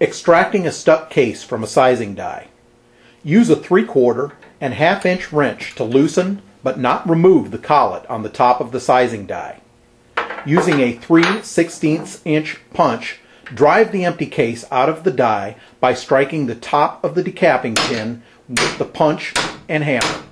Extracting a stuck case from a sizing die. Use a 3 quarter and half inch wrench to loosen but not remove the collet on the top of the sizing die. Using a 3 16 inch punch, drive the empty case out of the die by striking the top of the decapping pin with the punch and hammer.